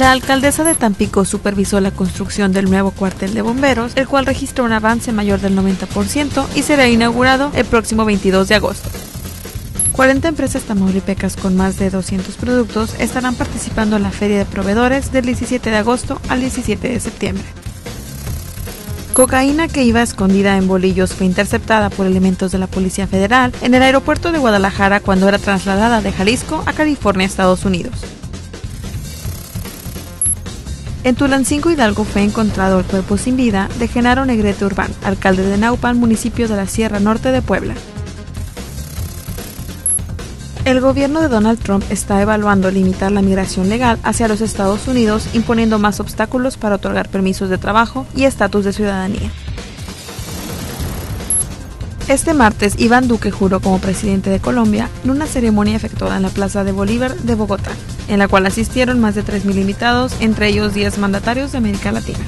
La alcaldesa de Tampico supervisó la construcción del nuevo cuartel de bomberos, el cual registra un avance mayor del 90% y será inaugurado el próximo 22 de agosto. 40 empresas tamaulipecas con más de 200 productos estarán participando en la Feria de Proveedores del 17 de agosto al 17 de septiembre. Cocaína que iba escondida en bolillos fue interceptada por elementos de la Policía Federal en el aeropuerto de Guadalajara cuando era trasladada de Jalisco a California, Estados Unidos. En Tulancingo Hidalgo fue encontrado el cuerpo sin vida de Genaro Negrete Urbán, alcalde de Naupan, municipio de la Sierra Norte de Puebla. El gobierno de Donald Trump está evaluando limitar la migración legal hacia los Estados Unidos, imponiendo más obstáculos para otorgar permisos de trabajo y estatus de ciudadanía. Este martes, Iván Duque juró como presidente de Colombia en una ceremonia efectuada en la Plaza de Bolívar de Bogotá, en la cual asistieron más de 3.000 invitados, entre ellos 10 mandatarios de América Latina.